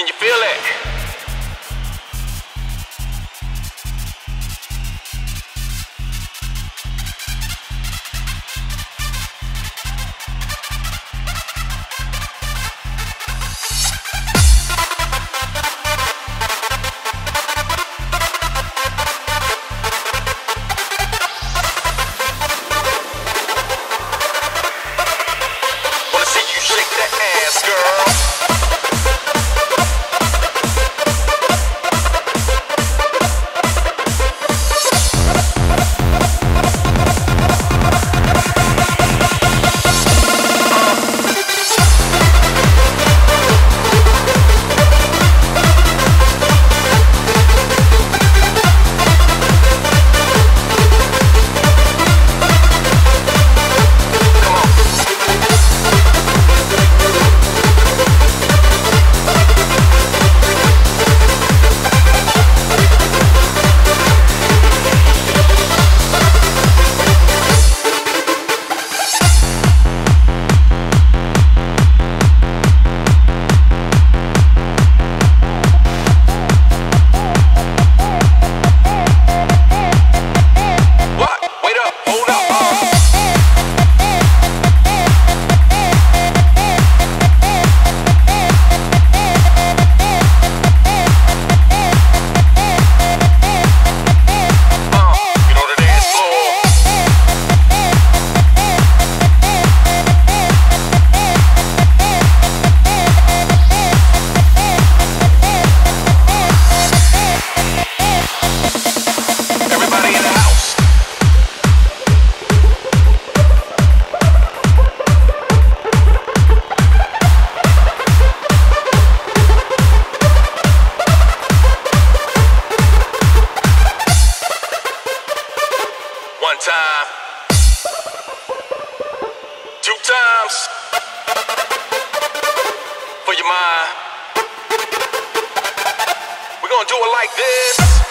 Can you feel it? Wanna see you shake that ass, girl. Hold time. Two times. For your mind. We're gonna do it like this.